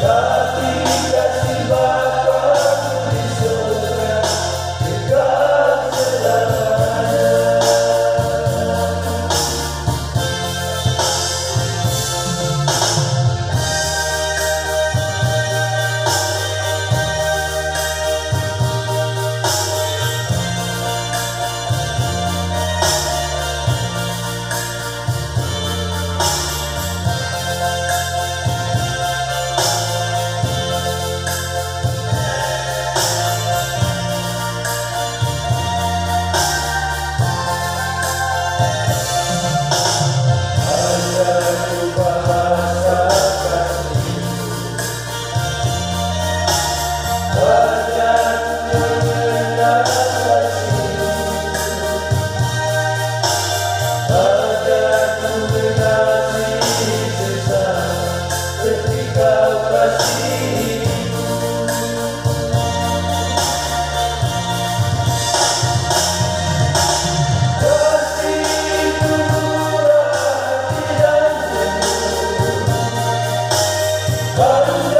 keren keren